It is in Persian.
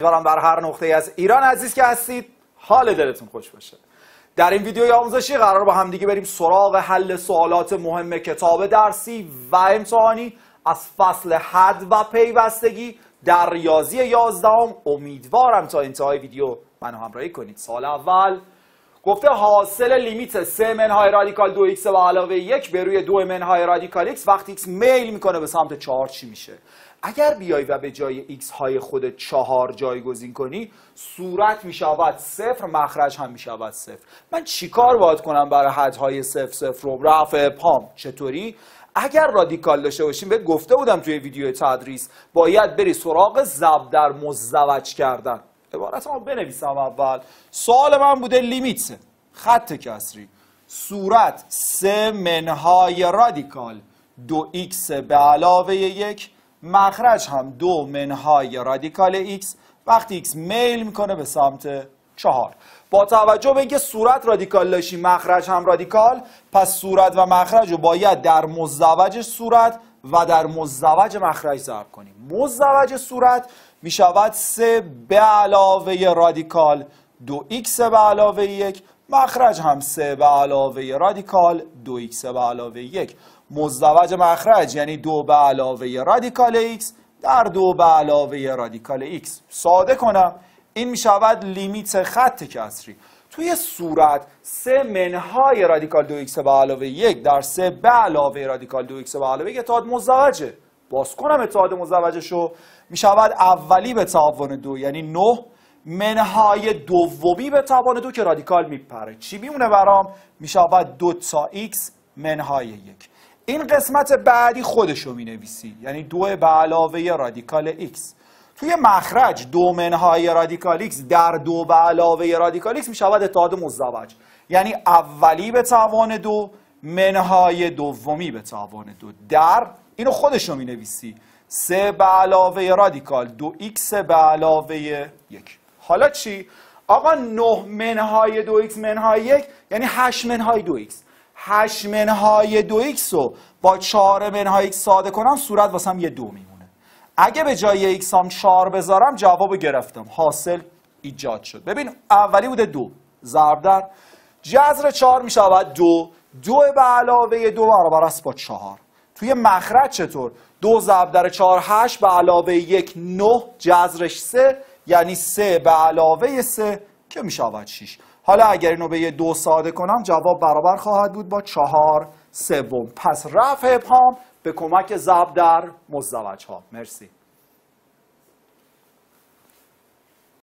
امیدوارم بر هر نقطه از ایران عزیز که هستید حال دلتون خوش باشه. در این ویدیوی آموزشی قرار با همدیگه بریم سراغ حل سوالات مهم کتاب درسی و امتحانی از فصل حد و پیوستگی در ریاضی یازدهم. امیدوارم تا انتهای ویدیو منو همراهی کنید. سال اول گفته حاصل لیمیت 3 منهای رادیکال 2 x به علاوه 1 به روی 2 منهای رادیکال x وقتی x میل می‌کنه به سمت 4 چی میشه؟ اگر بیای و به جای x های خود 4 جایگزین کنی صورت می‌شود صفر مخرج هم می‌شود صفر. من چیکار باید کنم برای حدهای صفر صفر رو؟ رفع پام. چطوری؟ اگر رادیکال داشته باشیم بهت گفته بودم توی ویدیو تدریس باید بری سراغ ضرب در مزدوج کردن. عبارت ما بنویسم اول. سوال من بوده لیمیت خط کسری. صورت سه منهای رادیکال. دو ایکس به علاوه یک. مخرج هم دو منهای رادیکال ایکس. وقتی ایکس میل می‌کنه به سمت چهار. با توجه به اینکه صورت رادیکال داشتیم مخرج هم رادیکال پس صورت و مخرج رو باید در مزدوج صورت و در مزدوج مخرج ضرب کنیم. مزدوج صورت می شود 3 به علاوه رادیکال دو ایکس به علاوه یک. مخرج هم 3 به علاوه رادیکال دو ایکس به علاوه یک. مزدوج مخرج یعنی دو به علاوه رادیکال ایکس در دو به علاوه رادیکال ایکس. ساده کنم این می شود لیمیت خط کسری. توی صورت سه منهای رادیکال دو ایکس به علاوه یک در سه به علاوه رادیکال دو ایکس به علاوه یک اتحاد مزدوجه. باز کنم اتحاد مزدوجش رو می شود اولی به توان دو یعنی نه منهای دومی به توان دو که رادیکال میپره. چی میمونه برام؟ می شود دو تا ایکس منهای یک. این قسمت بعدی خودشو می نویسی یعنی دو به علاوه رادیکال x توی مخرج دو منهای رادیکال x در دو به علاوه رادیکال x می شود اتحاد مزدوج. یعنی اولی به توان دو منهای دومی به توان دو. در اینو خودشو می نویسی سه به علاوه رادیکال دو x به علاوه یک. حالا چی؟ آقا نه منهای دو x منهای یک یعنی هشت منهای دو x 8 منهای 2 x رو با 4 منهای x ساده کنم صورت واسم یه دو میمونه. اگه به جای x هم 4 بذارم جواب گرفتم. حاصل ایجاد شد. ببین اولی بوده دو. ضرب در. جذر 4 می‌شود دو. دو به علاوه دو برابر است با 4 توی مخرج چطور؟ دو ضرب در 4 8 به علاوه یک 9 جذرش 3 یعنی 3 به علاوه 3 که می‌شود 6 حالا اگر اینو به یه دو ساده کنم جواب برابر خواهد بود با چهار سوم. پس رفع ابهام به کمک ضرب در مزدوج ها مرسی.